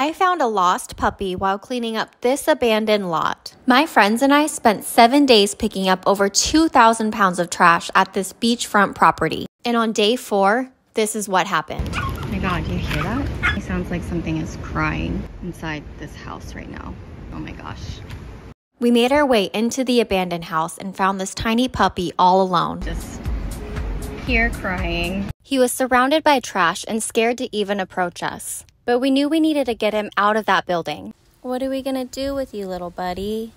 I found a lost puppy while cleaning up this abandoned lot. My friends and I spent seven days picking up over 2,000 pounds of trash at this beachfront property. And on day four, this is what happened. Oh my god, do you hear that? It sounds like something is crying inside this house right now. Oh my gosh. We made our way into the abandoned house and found this tiny puppy all alone. Just here crying. He was surrounded by trash and scared to even approach us. But we knew we needed to get him out of that building. What are we gonna do with you, little buddy?